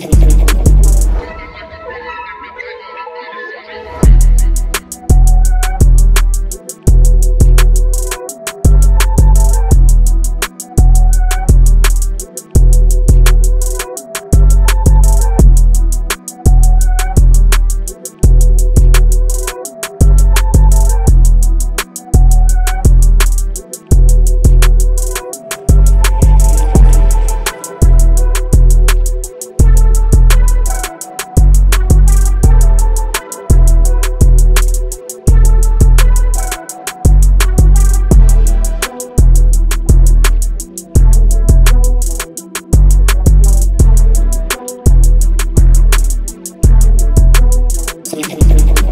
you. can Thank you.